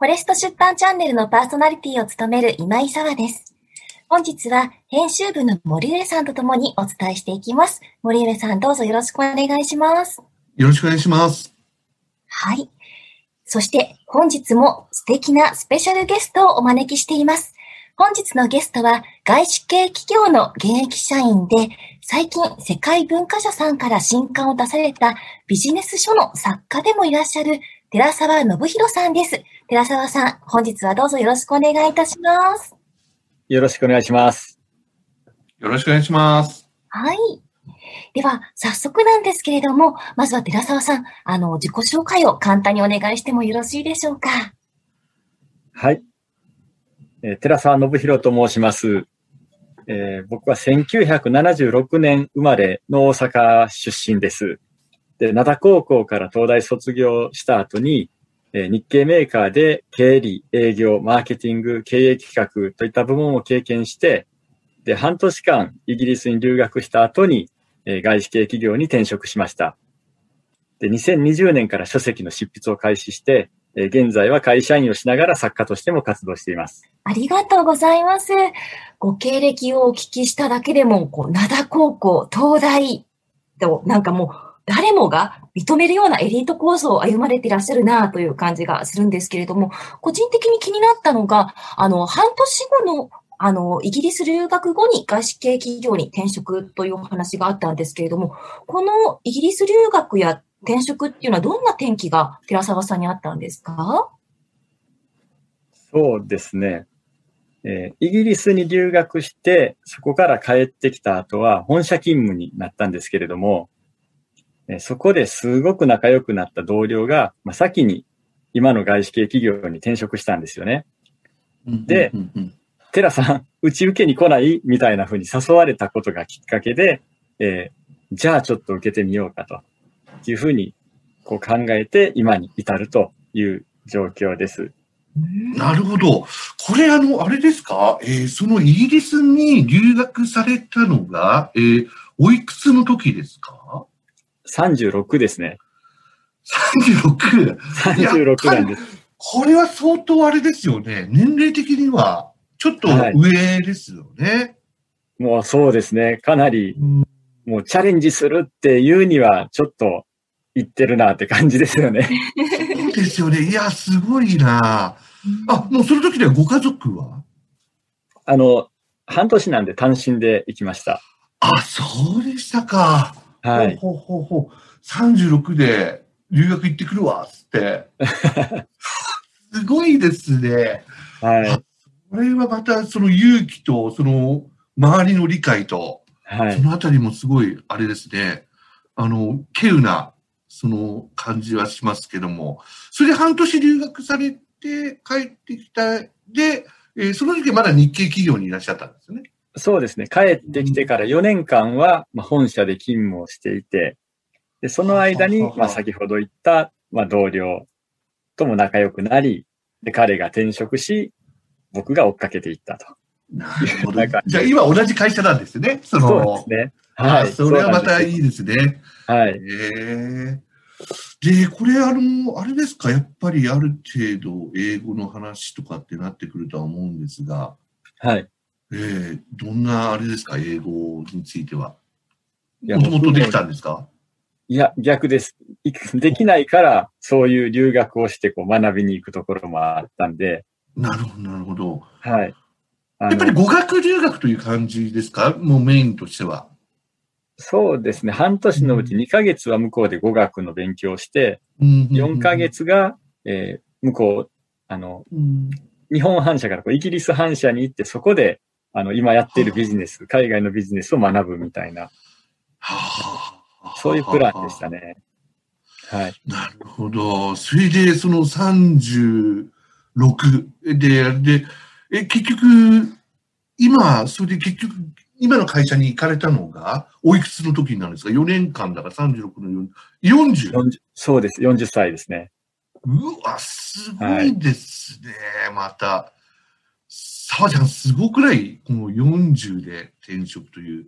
フォレスト出版チャンネルのパーソナリティを務める今井沢です。本日は編集部の森上さんと共にお伝えしていきます。森上さんどうぞよろしくお願いします。よろしくお願いします。はい。そして本日も素敵なスペシャルゲストをお招きしています。本日のゲストは外資系企業の現役社員で、最近世界文化社さんから新刊を出されたビジネス書の作家でもいらっしゃる寺沢信弘さんです。寺沢さん、本日はどうぞよろしくお願いいたします。よろしくお願いします。よろしくお願いします。はい。では、早速なんですけれども、まずは寺沢さん、あの、自己紹介を簡単にお願いしてもよろしいでしょうか。はい。えー、寺沢信弘と申します。えー、僕は1976年生まれの大阪出身です。で、灘高校から東大卒業した後に、え日系メーカーで経理、営業、マーケティング、経営企画といった部門を経験して、で、半年間イギリスに留学した後に、え外資系企業に転職しました。で、2020年から書籍の執筆を開始して、え現在は会社員をしながら作家としても活動しています。ありがとうございます。ご経歴をお聞きしただけでも、こう、灘高校、東大と、なんかもう、誰もが認めるようなエリートコースを歩まれていらっしゃるなという感じがするんですけれども、個人的に気になったのが、あの、半年後のあの、イギリス留学後に外資系企業に転職というお話があったんですけれども、このイギリス留学や転職っていうのはどんな転機が寺沢さんにあったんですか？そうですね。えー、イギリスに留学して、そこから帰ってきた後は本社勤務になったんですけれども、そこですごく仲良くなった同僚が、まあ、先に今の外資系企業に転職したんですよね。で、テラさん、うち受けに来ないみたいな風に誘われたことがきっかけで、えー、じゃあちょっと受けてみようかというふうにこう考えて今に至るという状況です。なるほど。これあの、あれですか、えー、そのイギリスに留学されたのが、えー、おいくつの時ですか？36ですね。36?36 36なんです。これは相当あれですよね。年齢的には、ちょっと上ですよね。はい、もうそうですね。かなり、もうチャレンジするっていうには、ちょっと言ってるなって感じですよね。そうですよね。いや、すごいなあ、もうその時ではご家族は？あの、半年なんで単身で行きました。あ、そうでしたか。はい。ほうほうほう。36で留学行ってくるわ、つって。すごいですね。はい。これはまたその勇気と、その周りの理解と、はい、そのあたりもすごい、あれですね。あの、稀有な、その感じはしますけども、それで半年留学されて帰ってきた、で、えー、その時まだ日系企業にいらっしゃったんですよね。そうですね。帰ってきてから4年間は、まあ、本社で勤務をしていて、で、その間に、まあ、先ほど言った、まあ、同僚とも仲良くなり、で、彼が転職し、僕が追っかけていったと。なるほど。じゃあ今同じ会社なんですね。その。そうですね。はい。それはまたいいですね。はい。ええー、で、これあの、あれですか、やっぱりある程度英語の話とかってなってくるとは思うんですが。はい。ええー、どんなあれですか、英語については。もともとできたんですか？いや、逆です。できないから、そういう留学をしてこう学びに行くところもあったんで。なるほど、なるほど。はい。やっぱり語学留学という感じですか？もうメインとしては。そうですね。半年のうち2ヶ月は向こうで語学の勉強をして、うん、4ヶ月が、えー、向こう、あの、うん、日本反社からこうイギリス反社に行って、そこで、あの、今やっているビジネス、海外のビジネスを学ぶみたいな、そういうプランでしたね。はい。なるほど。それで、その36で、で、え、結局、今、それで結局、今の会社に行かれたのが、おいくつの時になるんですか ?4 年間だから36の 40? 40そうです。40歳ですね。うわ、すごいですね、はい、また。沢ちゃん、すごくない？この40で転職という。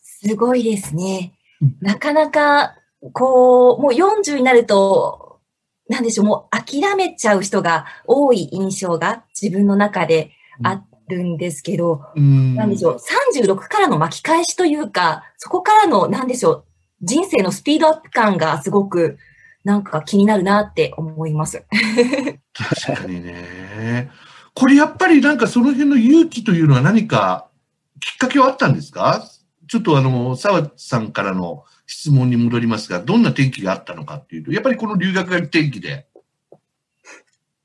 すごいですね。なかなか、こう、もう40になると、なんでしょう、もう諦めちゃう人が多い印象が自分の中であるんですけど、うんなんでしょう、36からの巻き返しというか、そこからの、なんでしょう、人生のスピードアップ感がすごく、なんか気になるなって思います。確かにね。これやっぱりなんかその辺の勇気というのは何かきっかけはあったんですか？ちょっとあの、澤さんからの質問に戻りますが、どんな転機があったのかっていうと、やっぱりこの留学が転機で。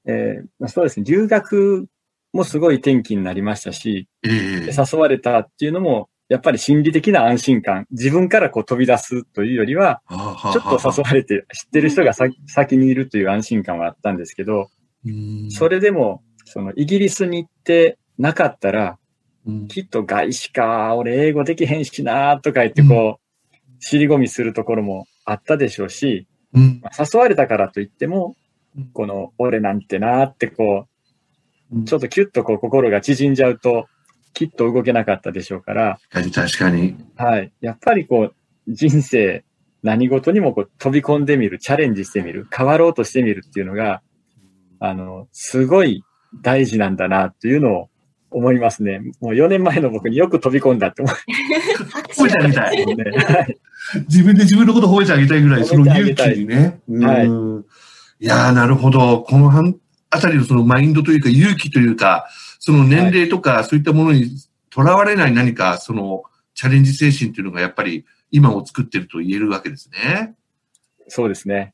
えーまあ、そうですね。留学もすごい転機になりましたし、ええ。誘われたっていうのも、やっぱり心理的な安心感、自分からこう飛び出すというよりは、ちょっと誘われて知ってる人がさ先にいるという安心感はあったんですけど、うん。それでも、そのイギリスに行ってなかったら、うん。きっと外資か、俺英語できへんしな、とか言ってこう、尻込みするところもあったでしょうし、うん。まあ誘われたからといってもうん、この俺なんてなってこうん。う、ちょっとキュッとこう心が縮んじゃうと、きっと動けなかったでしょうから、確かに確かに。はい。やっぱりこう、人生、何事にもこう飛び込んでみる、チャレンジしてみる、変わろうとしてみるっていうのが、あの、すごい大事なんだなっていうのを思いますね。もう4年前の僕によく飛び込んだって思褒め てあげたい。自分で自分のこと褒めてあげたいぐらい、その勇気にね。はいうんいやー、なるほど。この半あたりのそのマインドというか勇気というか、その年齢とかそういったものにとらわれない何かそのチャレンジ精神というのがやっぱり今を作ってると言えるわけですね。そうですね。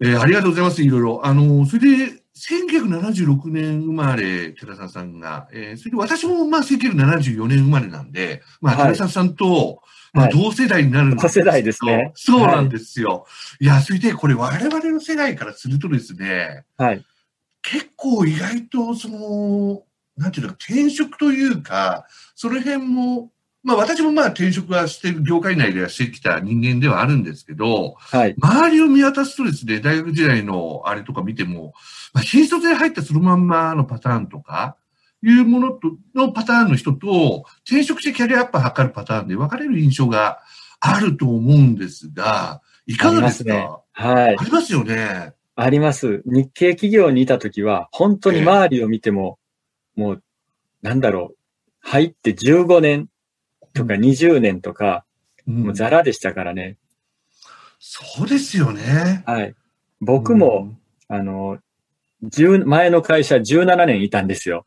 えーありがとうございます。いろいろ。あの、それで、1976年生まれ、寺澤さんが、えーそれで私もまあ1974年生まれなんで、まあはい寺澤さんと、まあはい同世代になるん同世代ですねそうなんですよ。い、や、それでこれ我々の世代からするとですね、はい。結構意外とその、なんていうのか、転職というか、その辺も、まあ私もまあ転職はしてる、業界内ではしてきた人間ではあるんですけど、はい。周りを見渡すとですね、大学時代のあれとか見ても、まあ、新卒で入ったそのまんまのパターンとか、いうものと、のパターンの人と、転職してキャリアアップを図るパターンで分かれる印象があると思うんですが、いかがですか？ありはいあ。りますよね。あります。日系企業にいたときは、本当に周りを見ても、もう、なんだろう、入って15年とか20年とか、うんもうザラでしたからね。そうですよね。はい。僕も、あの、10前の会社17年いたんですよ。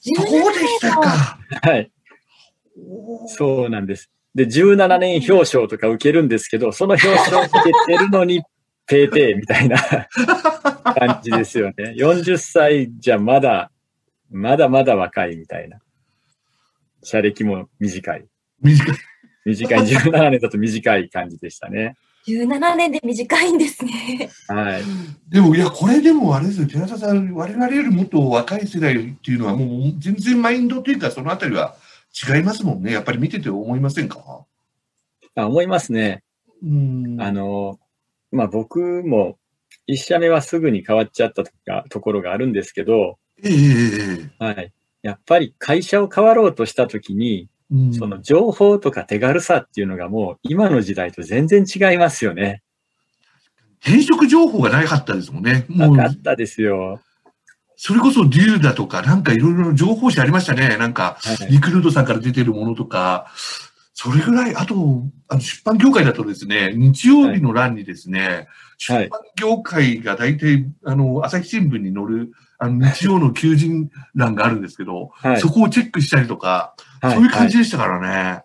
そうでしたか。はい。そうなんです。で、17年表彰とか受けるんですけど、その表彰受けてるのに、ペーペーみたいな感じですよね。40歳じゃまだ、まだまだ若いみたいな。社歴も短い。短い。短い、17年だと短い感じでしたね。17年で短いんですね。はい。でも、いや、これでもあれですよ、寺田さん、我々よりもっと若い世代っていうのは、もう全然マインドというか、そのあたりは違いますもんね。やっぱり見てて思いませんか？あ思いますね。うんあの、まあ、僕も、一社目はすぐに変わっちゃったとかところがあるんですけど、ええええええはい。やっぱり会社を変わろうとしたときに、うんその情報とか手軽さっていうのがもう今の時代と全然違いますよね。転職情報がなかったですもんね。なか、ったですよ。それこそデューだとか、なんかいろいろな情報誌ありましたね。なんか、はい。リクルートさんから出てるものとか、それぐらい、あと、あの出版業界だとですね、日曜日の欄にですね、はい出版業界が大体、あの、朝日新聞に載る、あの、日曜の求人欄があるんですけど、はいそこをチェックしたりとか、はいそういう感じはでしたからね。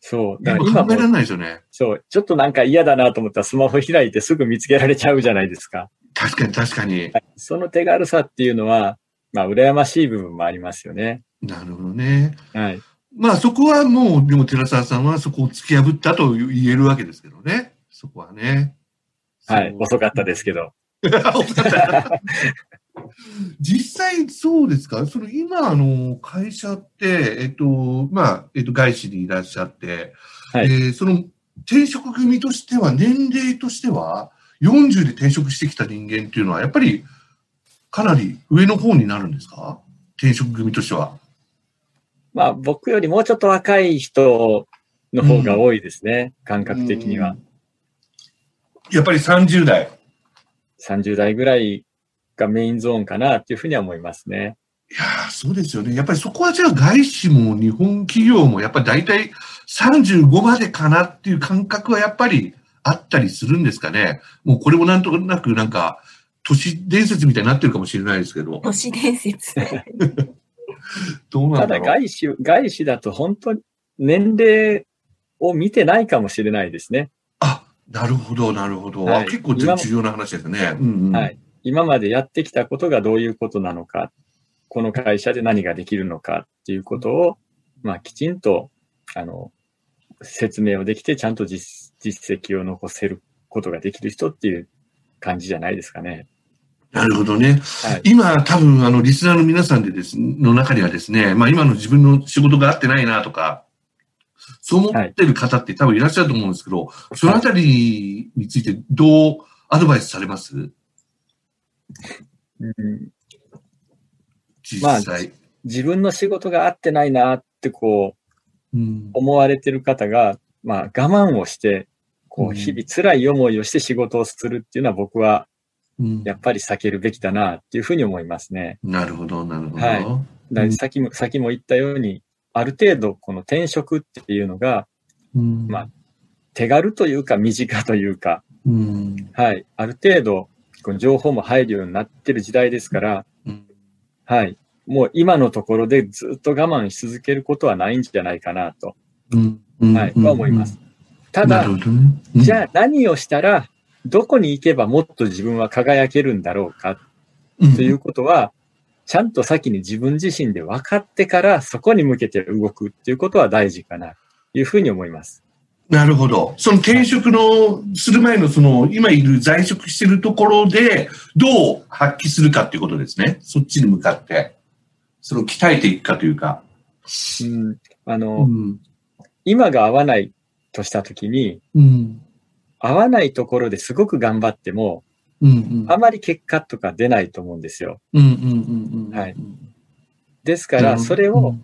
そう。だから今考えられ、ないですよね。そう、ちょっとなんか嫌だなと思ったらスマホ開いてすぐ見つけられちゃうじゃないですか。確かに確かに。その手軽さっていうのは、まあ、羨ましい部分もありますよね。なるほどね。はい。まあそこはもう、でも寺澤さんはそこを突き破ったと言えるわけですけどね。そこはね。はい。遅かったですけど。遅かった。実際そうですか？その今、あの、会社って、えっと、まあ、えっと、外資にいらっしゃって、はいえーその転職組としては、年齢としては、40で転職してきた人間っていうのは、やっぱり、かなり上の方になるんですか？転職組としては。まあ、僕よりもうちょっと若い人の方が多いですね。感覚的には。やっぱり30代。30代ぐらいがメインゾーンかなっていうふうには思いますね。いやーそうですよね。やっぱりそこはじゃあ外資も日本企業もやっぱり大体35までかなっていう感覚はやっぱりあったりするんですかね。もうこれもなんとなくなんか都市伝説みたいになってるかもしれないですけど。都市伝説。どうなんだろう。ただ外資、外資だと本当に年齢を見てないかもしれないですね。あ、なるほど、なるほど。はいあ結構重今要な話ですね。うんうん、はい。今までやってきたことがどういうことなのか、この会社で何ができるのかっていうことを、まあ、きちんと、あの、説明をできて、ちゃんと実実績を残せることができる人っていう感じじゃないですかね。なるほどね。はい。今、多分、あの、リスナーの皆さんでです、の中にはですね、まあ、今の自分の仕事が合ってないなとか、そう思ってる方って多分いらっしゃると思うんですけど、そのあたりについてどうアドバイスされます？うん。実際。自分の仕事が合ってないなってこううん。思われてる方が、まあ我慢をして、こう日々辛い思いをして仕事をするっていうのは僕はうん。やっぱり避けるべきだなっていうふうに思いますね。なるほど、なるほど。はい。だからさっきも、さっきも言ったように、ある程度この転職っていうのがうん。まあ手軽というか身近というか、うん。はい、ある程度この情報も入るようになってる時代ですから、うんはい、もう今のところでずっと我慢し続けることはないんじゃないかなと、はい、うんは思います。ただね。うんじゃあ何をしたら、どこに行けばもっと自分は輝けるんだろうかうんということは、ちゃんと先に自分自身で分かってからそこに向けて動くっていうことは大事かなというふうに思います。なるほど。その転職の、する前のその、今いる在職してるところで、どう発揮するかっていうことですね。そっちに向かって。それを鍛えていくかというか。うん、あの、うん。今が合わないとしたときに、うん。合わないところですごく頑張っても、うん。あまり結果とか出ないと思うんですよ。うん。うん。うん。うん。はいですから、それを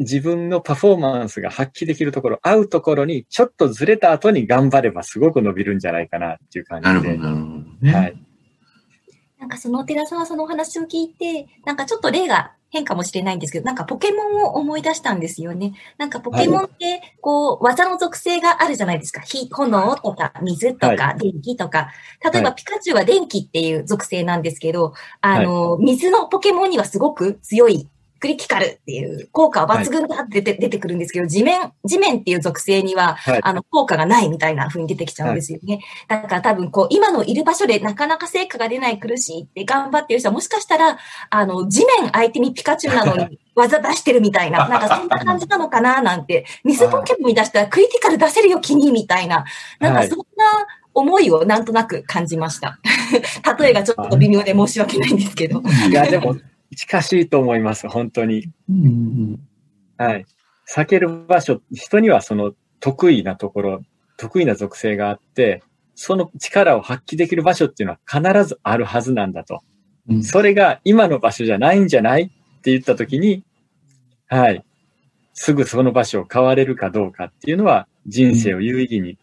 自分のパフォーマンスが発揮できるところ、合うところにちょっとずれた後に頑張ればすごく伸びるんじゃないかなっていう感じで。なるほど、なるほどね。はい。なんかその寺澤さんのお話を聞いて、なんかちょっと例が変かもしれないんですけど、なんかポケモンを思い出したんですよね。なんかポケモンって、こう、技の属性があるじゃないですか。火、炎とか、水とか、電気とか。例えばはピカチュウは電気っていう属性なんですけど、あの、水のポケモンにはすごく強いクリティカルっていう効果は抜群だって出て,、出てくるんですけど、地面、地面っていう属性には、はいあの、効果がないみたいな風に出てきちゃうんですよね。だから多分、こう、今のいる場所でなかなか成果が出ない苦しいって頑張ってる人は、もしかしたら、あの、地面相手にピカチュウなのに 技出してるみたいな、なんかそんな感じなのかななんて、水ポケモンに出したらクリティカル出せるよ、君みたいな、なんかそんな、思いをなんとなく感じました。例えがちょっと微妙で申し訳ないんですけど。いや、でも、近しいと思います、本当に。うん。はい。避ける場所、人にはその得意なところ、得意な属性があって、その力を発揮できる場所っていうのは必ずあるはずなんだと。うん。それが今の場所じゃないんじゃないって言ったときに、はい。すぐその場所を変われるかどうかっていうのは、人生を有意義に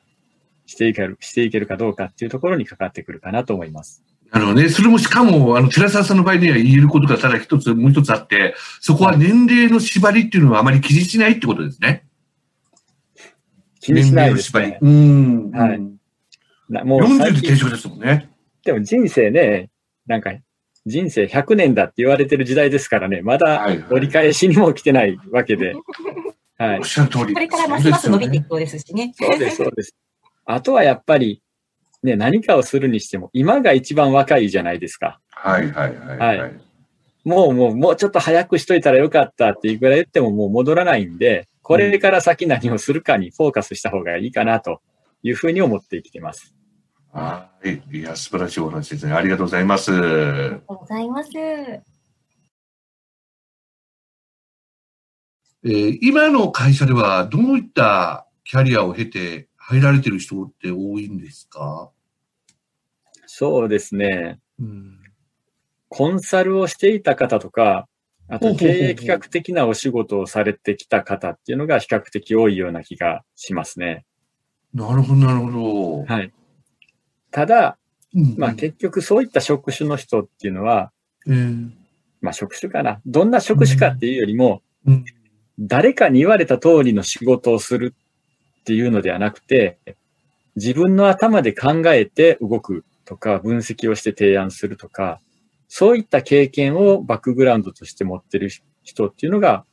していける、していけるかどうかっていうところにかかってくるかなと思います。なるほどね。それもしかも、あの、寺澤さんの場合には言えることがただ一つ、もう一つあって、そこは年齢の縛りっていうのはあまり気にしないってことですね。気にしないです年齢ね。の縛り。うん。はいもう40で最近、転職ですもんね。でも人生ね、なんか、人生100年だって言われてる時代ですからね、まだはいはい折り返しにも来てないわけで。はいおっ。しゃる通り。これからますます伸びていそうくそうですしね。そうです、そうです。あとはやっぱり、ね、何かをするにしても、今が一番若いじゃないですか。はいはいはい。ははいい。もう、もう、もうちょっと早くしといたらよかったっていうぐらい言ってももう戻らないんで、これから先何をするかにフォーカスした方がいいかなというふうに思って生きてます。はい。いや、素晴らしいお話ですね。ありがとうございます。ありがとうございます。えー今の会社ではどういったキャリアを経て入られてる人って多いんですか？そうですね。うん。コンサルをしていた方とか、あと経営企画的なお仕事をされてきた方っていうのが比較的多いような気がしますね。なるほど、なるほど。はい。ただ、まあ結局そういった職種の人っていうのは、うん、まあ職種かな。どんな職種かっていうよりも、誰かに言われた通りの仕事をするっていうのではなくて、自分の頭で考えて動くとか、分析をして提案するとか、そういった経験をバックグラウンドとして持ってる人っていうのが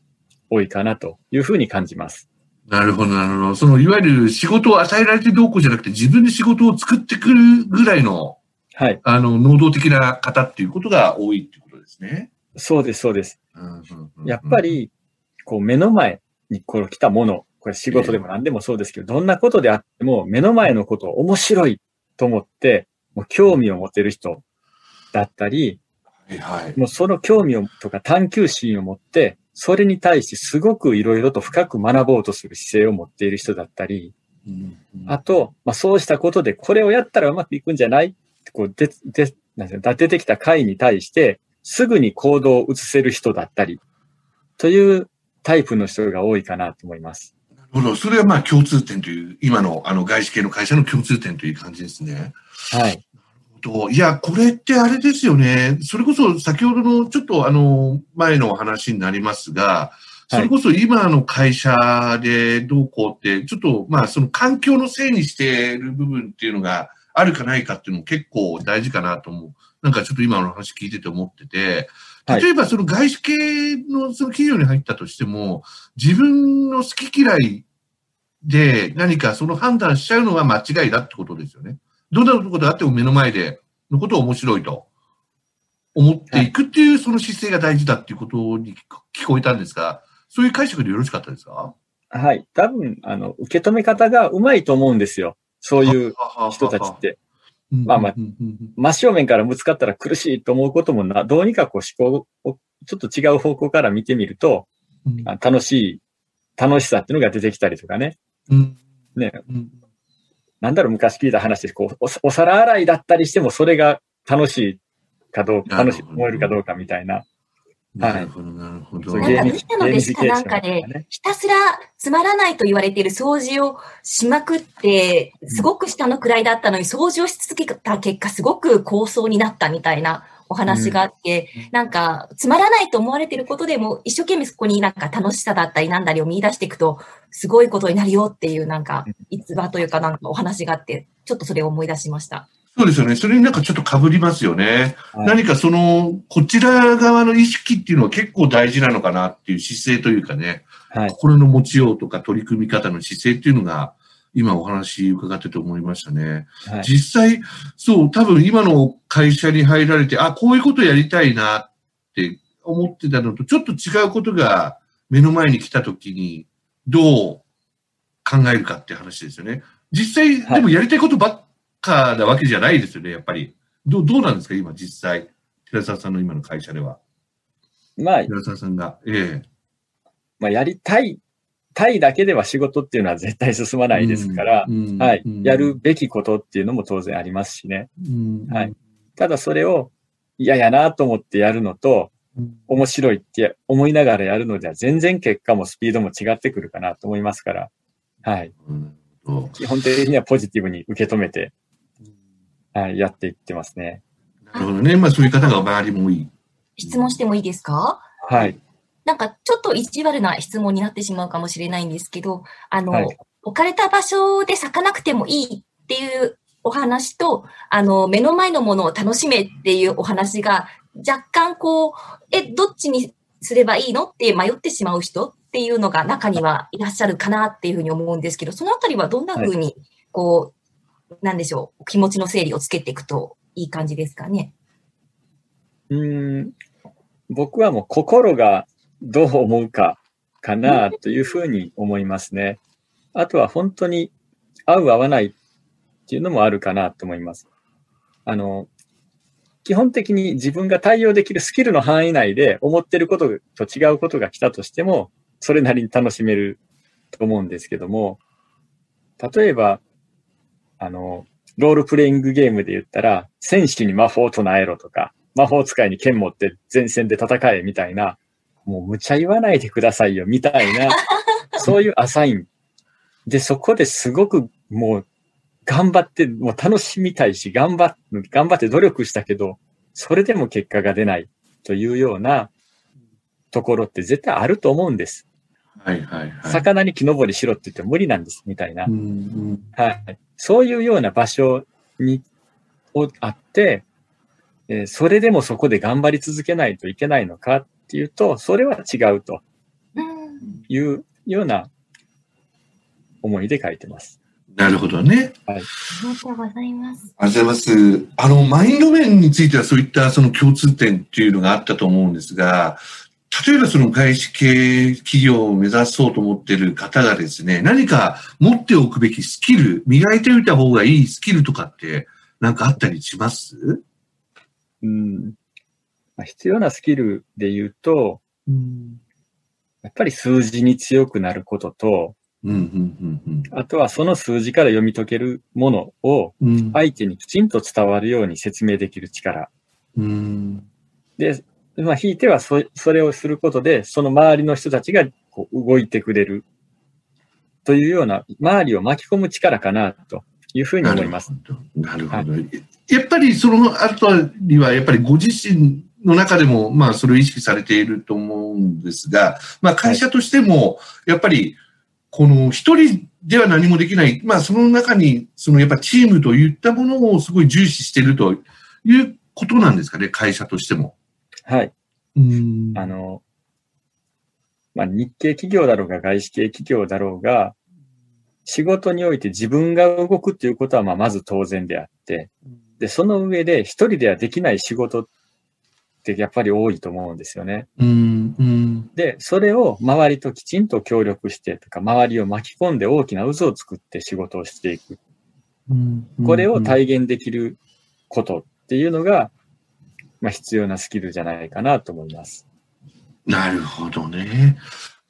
多いかなというふうに感じます。なるほど、なるほど。その、いわゆる仕事を与えられてどうこうじゃなくて、自分で仕事を作ってくるぐらいの、はい。あの、能動的な方っていうことが多いっていうことですね。そうです、そうです。やっぱり、こう、目の前にこう来たもの、これ仕事でも何でもそうですけど、どんなことであっても、目の前のことを面白いと思って、もう興味を持てる人だったり、はいはい、もうその興味をとか探求心を持って、それに対してすごくいろいろと深く学ぼうとする姿勢を持っている人だったり、うんうん、あと、まあ、そうしたことでこれをやったらうまくいくんじゃないってこうででなんですか出てきた回に対して、すぐに行動を移せる人だったり、というタイプの人が多いかなと思います。なるほど。それはまあ共通点という、今のあの外資系の会社の共通点という感じですね。はい。と、いや、これってあれですよね。それこそ先ほどのちょっとあの、前のお話になりますが、それこそ今の会社でどうこうって、ちょっとまあその環境のせいにしている部分っていうのがあるかないかっていうのも結構大事かなと思う。なんかちょっと今の話聞いてて思ってて、例えばその外資系のその企業に入ったとしても、自分の好き嫌いで何かその判断しちゃうのは間違いだってことですよね。どんなことがあっても目の前でのことを面白いと思っていくっていう、その姿勢が大事だっていうことに聞こえたんですが、そういう解釈でよろしかったですか？はい。多分、あの、受け止め方がうまいと思うんですよ。そういう人たちって。まあまあ、真正面からぶつかったら苦しいと思うこともな、どうにかこう思考をちょっと違う方向から見てみると、うん、楽しい、楽しさっていうのが出てきたりとかね。うん、ね、うん、なんだろう、昔聞いた話でこうお、お皿洗いだったりしても、それが楽しいかどうか、楽しい思えるかどうかみたいな。なるほど、なるほど。なんか、西田の弟子か？なんかで、ひたすらつまらないと言われている掃除をしまくって、すごく下の位だったのに、掃除をし続けた結果、すごく高層になったみたいなお話があって、うん、なんか、つまらないと思われていることでも、一生懸命そこになんか楽しさだったりなんだりを見出していくと、すごいことになるよっていうなんか、逸話というかなんかお話があって、ちょっとそれを思い出しました。そうですよね。それになんかちょっと被りますよね。はい、何かその、こちら側の意識っていうのは結構大事なのかなっていう姿勢というかね、はい、心の持ちようとか取り組み方の姿勢っていうのが、今お話伺ってて思いましたね。はい、実際、そう、多分今の会社に入られて、あ、こういうことやりたいなって思ってたのと、ちょっと違うことが目の前に来たときに、どう考えるかって話ですよね。実際、でもやりたいことばっかなわけじゃないですよね、やっぱり。どう、どうなんですか、今実際。寺澤さんの今の会社では。まあ、寺澤さんが。ええ。まあ、やりたい、たいだけでは仕事っていうのは絶対進まないですから、うんうん、はい、やるべきことっていうのも当然ありますしね。うん、はい。ただそれを嫌やなと思ってやるのと、面白いって思いながらやるのでは全然結果もスピードも違ってくるかなと思いますから、はい。基本的にはポジティブに受け止めて、はい、やっていってますね。なるほどね。まあそういう方が周りも多い。質問してもいいですか？はい。なんかちょっと意地悪な質問になってしまうかもしれないんですけど、あの、はい、置かれた場所で咲かなくてもいいっていうお話と、あの、目の前のものを楽しめっていうお話が、若干こう、え、どっちにすればいいのって迷ってしまう人っていうのが中にはいらっしゃるかなっていうふうに思うんですけど、そのあたりはどんなふうに、こう、なんでしょう、気持ちの整理をつけていくといい感じですかね。うん、僕はもう心がどう思うかかなというふうに思いますね。あとは本当に合う合わないっていうのもあるかなと思います。あの、基本的に自分が対応できるスキルの範囲内で思ってることと違うことが来たとしても、それなりに楽しめると思うんですけども、例えば、あの、ロールプレイングゲームで言ったら、戦士に魔法を唱えろとか、魔法使いに剣持って前線で戦えみたいな、もう無茶言わないでくださいよみたいな、そういうアサイン。で、そこですごくもう頑張って、もう楽しみたいし、頑張っ、頑張って努力したけど、それでも結果が出ないというようなところって絶対あると思うんです。はいはいはい。魚に木登りしろって言っても無理なんです、みたいな。うんうん、はい。そういうような場所に、をあって、えー、それでもそこで頑張り続けないといけないのかっていうと、それは違うというような思いで書いてます。なるほどね。はい。ありがとうございます。ありがとうございます。あの、マインド面についてはそういったその共通点っていうのがあったと思うんですが、例えばその外資系企業を目指そうと思っている方がですね、何か持っておくべきスキル、磨いておいた方がいいスキルとかって何かあったりします？うん。必要なスキルで言うと、うん、やっぱり数字に強くなることと、あとはその数字から読み解けるものを相手にきちんと伝わるように説明できる力。うん、で、まあ、ひいてはそそれをすることで、その周りの人たちがこう動いてくれるというような、周りを巻き込む力かなというふうに思います。なるほど。はい、やっぱりその後には、やっぱりご自身の中でも、まあ、それを意識されていると思うんですが、まあ、会社としても、やっぱり、この一人では何もできない、まあその中に、そのやっぱチームといったものをすごい重視しているということなんですかね、会社としても。はい。うん。あの、まあ日系企業だろうが外資系企業だろうが、仕事において自分が動くっていうことはまあまず当然であって、で、その上で一人ではできない仕事ってやっぱり多いと思うんですよね。うんうん、で、それを周りときちんと協力してとか、周りを巻き込んで大きな渦を作って仕事をしていく。うんうん、これを体現できることっていうのが、まあ、必要なスキルじゃないかなと思います。なるほどね。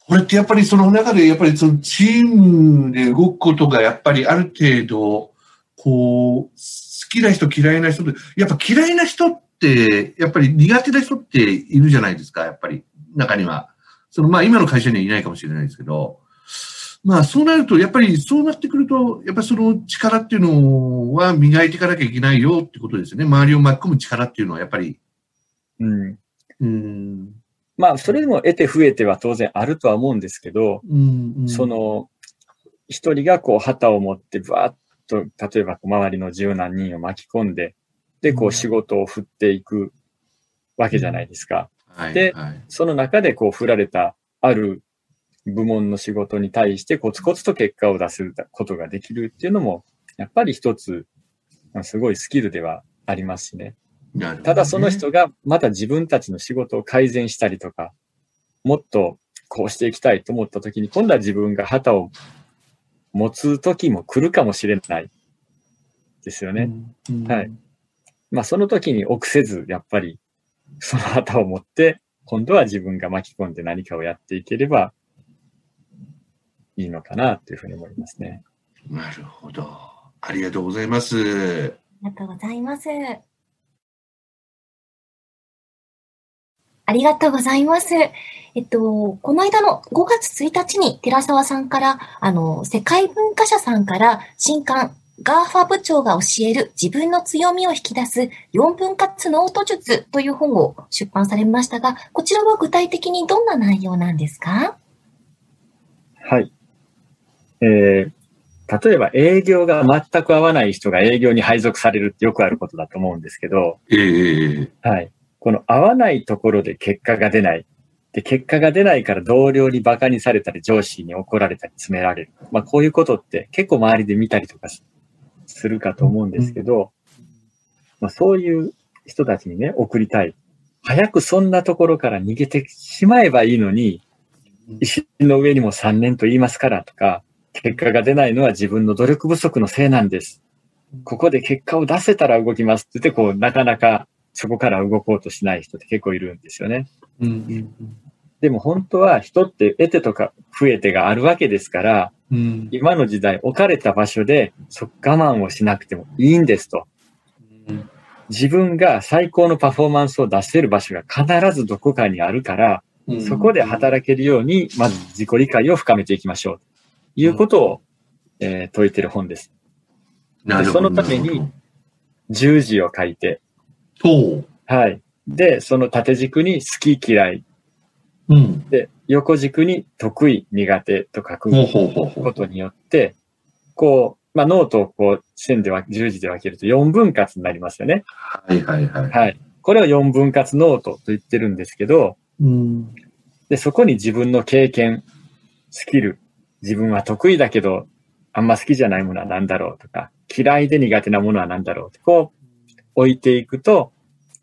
これってやっぱりその中で、やっぱりそのチームで動くことがやっぱりある程度、こう、好きな人嫌いな人で、やっぱ嫌いな人って、やっぱり苦手な人っているじゃないですか、やっぱり、中には。その、まあ今の会社にはいないかもしれないですけど、まあそうなると、やっぱりそうなってくると、やっぱりその力っていうのは磨いていかなきゃいけないよってことですよね。周りを巻き込む力っていうのはやっぱり。うん。うん。まあそれでも得て増えては当然あるとは思うんですけど、うんうん、その、一人がこう旗を持ってバーッと、例えば周りの十何人を巻き込んで、で、こう仕事を振っていくわけじゃないですか。で、その中でこう振られたある部門の仕事に対してコツコツと結果を出すことができるっていうのも、やっぱり一つ、すごいスキルではありますしね。ねただその人がまた自分たちの仕事を改善したりとか、もっとこうしていきたいと思った時に、今度は自分が旗を持つ時も来るかもしれないですよね。うんうん、はい。まあその時に臆せず、やっぱりその旗を持って、今度は自分が巻き込んで何かをやっていければいいのかなというふうに思いますね。なるほど。ありがとうございます。ありがとうございます。ありがとうございます。えっと、この間の5月1日に寺澤さんから、あの、世界文化社さんから新刊 GAFA 部長が教える自分の強みを引き出す4分割ノート術という本を出版されましたが、こちらは具体的にどんな内容なんですか？はい。えー、例えば営業が全く合わない人が営業に配属されるってよくあることだと思うんですけど、えー、はい。この合わないところで結果が出ない。で、結果が出ないから同僚に馬鹿にされたり上司に怒られたり詰められる。まあこういうことって結構周りで見たりとかするかと思うんですけど、まあ、そういう人たちにね、送りたい。早くそんなところから逃げてしまえばいいのに、石の上にも3年と言いますからとか、結果が出ないのは自分の努力不足のせいなんです。ここで結果を出せたら動きますって言って、こう、なかなかそこから動こうとしない人って結構いるんですよね。うんうんうん、でも本当は人って得てとか増えてがあるわけですから、うん、今の時代置かれた場所で我慢をしなくてもいいんですと。うん、自分が最高のパフォーマンスを出せる場所が必ずどこかにあるから、うん、そこで働けるように、まず自己理解を深めていきましょう。ということを、えー、説いてる本です。でそのために十字を書いて、はい。で、その縦軸に好き嫌い。うん、で、横軸に得意、苦手と書くことによって、こう、まあ、ノートをこう、線では、十字で分けると4分割になりますよね。はいはいはい。はい。これを4分割ノートと言ってるんですけど、うん、で、そこに自分の経験、スキル、自分は得意だけど、あんま好きじゃないものは何だろうとか、嫌いで苦手なものは何だろうって、こう、置いていくと、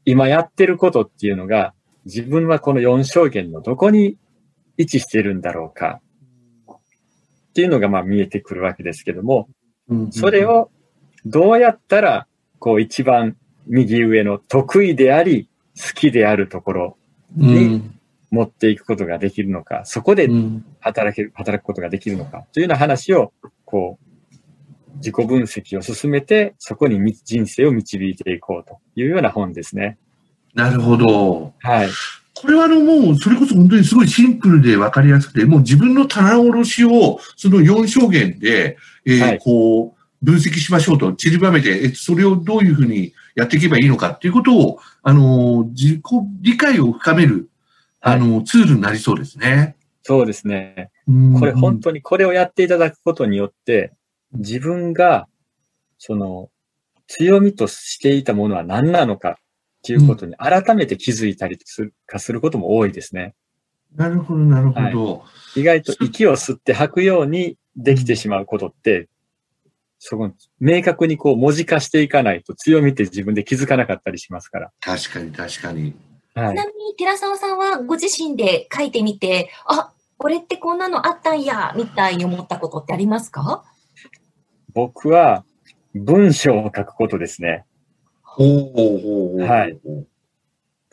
今やってることっていうのが、自分はこの4象限のどこに位置してるんだろうか、っていうのがまあ見えてくるわけですけども、それをどうやったら、こう一番右上の得意であり、好きであるところに持っていくことができるのか、そこで働ける、働くことができるのか、というような話を、こう、自己分析を進めて、そこに人生を導いていこうというような本ですね。なるほど。はい。これはあのもう、それこそ本当にすごいシンプルで分かりやすくて、もう自分の棚卸しを、その4証言で、えー、はい、こう、分析しましょうと、散りばめて、えそれをどういうふうにやっていけばいいのかっていうことを、あの、自己理解を深める、あの、ツールになりそうですね。そうですね。これ本当にこれをやっていただくことによって、自分が、その、強みとしていたものは何なのかっていうことに改めて気づいたりするかすることも多いですね。なるほど、なるほど、はい、意外と息を吸って吐くようにできてしまうことって、そこ、明確にこう文字化していかないと強みって自分で気づかなかったりしますから。確かに、確かに。はい、ちなみに、寺澤さんはご自身で書いてみて、あ、これってこんなのあったんや、みたいに思ったことってありますか？僕は文章を書くことですね。はい。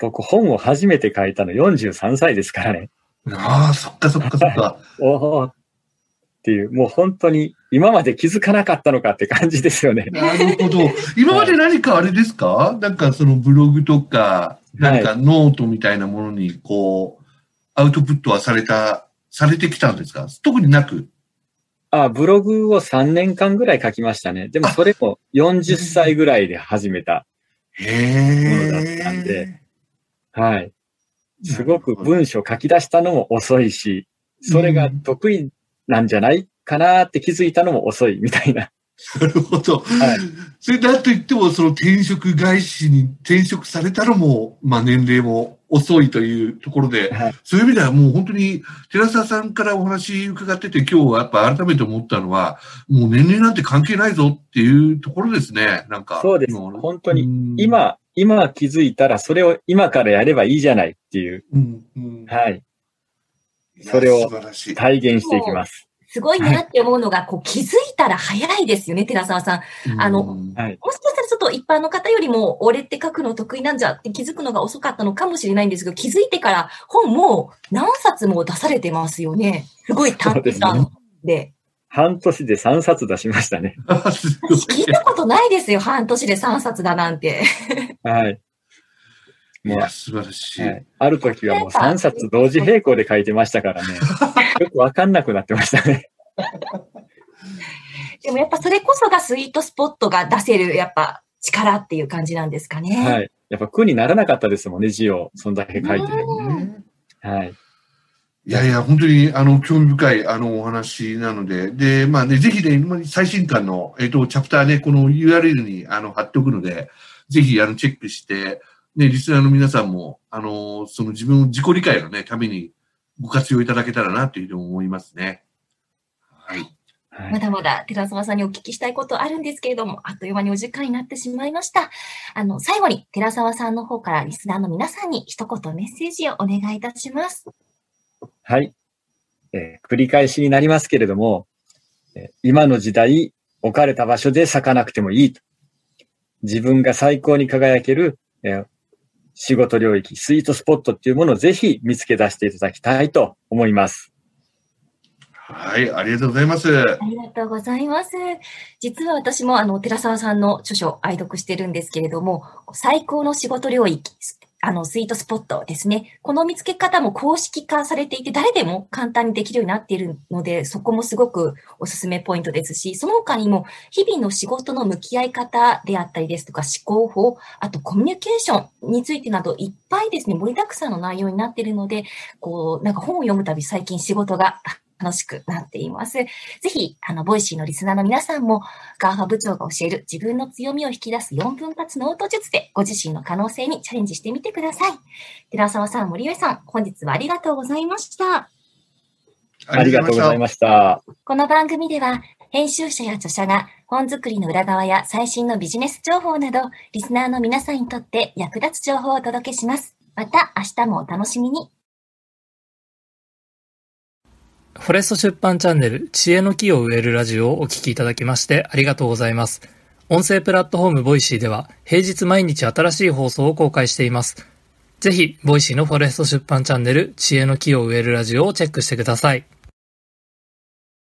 僕、本を初めて書いたの43歳ですからね。ああ、そっかそっかそっか。おおっていう、もう本当に今まで気づかなかったのかって感じですよね。なるほど。今まで何かあれですか、はい、なんかそのブログとか、なんかノートみたいなものにこう、アウトプットはされた、されてきたんですか？特になく。あ、ブログを3年間ぐらい書きましたね。でもそれも40歳ぐらいで始めたものだったんで、はい。すごく文章書き出したのも遅いし、それが得意なんじゃないかなって気づいたのも遅いみたいな。なるほど。はい。それだと言っても、その転職外資に転職されたのも、まあ年齢も遅いというところで、はい、そういう意味ではもう本当に寺澤さんからお話伺ってて、今日はやっぱ改めて思ったのは、もう年齢なんて関係ないぞっていうところですね。なんか。そうです。本当に、今、今気づいたら、それを今からやればいいじゃないっていう。うんうん、はい。それを体現していきます。すごいなって思うのが、こう気づいたら早いですよね、寺澤さん。あの、はい、もしかしたらちょっと一般の方よりも、俺って書くの得意なんじゃって気づくのが遅かったのかもしれないんですけど、気づいてから本も何冊も出されてますよね。すごい短期間で。半年で3冊出しましたね。聞いたことないですよ、半年で3冊だなんて。はい。いや、素晴らしい。はい、ある時はもう3冊同時並行で書いてましたからね。よくわかんなくなってましたね。でもやっぱそれこそがスイートスポットが出せる、やっぱ力っていう感じなんですかね。はい。やっぱ苦にならなかったですもんね、字を、そんだけ書いて。はい。いやいや、本当に、あの、興味深い、あの、お話なので、で、まあね、ぜひね、最新刊の、えっ、ー、と、チャプターね、この URL に、あの、貼っておくので、ぜひ、あの、チェックして、ね、リスナーの皆さんも、あの、その自分、自己理解のね、ためにご活用いただけたらな、というふうに思いますね。はい。まだまだ寺澤さんにお聞きしたいことあるんですけれども、あっという間にお時間になってしまいました。あの、最後に寺澤さんの方からリスナーの皆さんに一言メッセージをお願いいたします。はい。えー、繰り返しになりますけれども、え今の時代、置かれた場所で咲かなくてもいいと。自分が最高に輝ける、えー、仕事領域、スイートスポットっていうものをぜひ見つけ出していただきたいと思います。はい、ありがとうございます。ありがとうございます。実は私もあの、寺澤さんの著書、愛読してるんですけれども、最高の仕事領域、あの、スイートスポットですね。この見つけ方も公式化されていて、誰でも簡単にできるようになっているので、そこもすごくおすすめポイントですし、その他にも、日々の仕事の向き合い方であったりですとか、思考法、あとコミュニケーションについてなど、いっぱいですね、盛りだくさんの内容になっているので、こう、なんか本を読むたび最近仕事が楽しくなっています。ぜひ、あの、ボイシーのリスナーの皆さんも、 GAFA 部長が教える自分の強みを引き出す4分割ノート術で、ご自身の可能性にチャレンジしてみてください。寺沢さん、森上さん、本日はありがとうございました。ありがとうございました。この番組では、編集者や著者が本作りの裏側や最新のビジネス情報など、リスナーの皆さんにとって役立つ情報をお届けします。また明日もお楽しみに。フォレスト出版チャンネル、知恵の木を植えるラジオをお聴きいただきましてありがとうございます。音声プラットフォームボイシーでは、平日毎日新しい放送を公開しています。ぜひ、ボイシーのフォレスト出版チャンネル、知恵の木を植えるラジオをチェックしてください。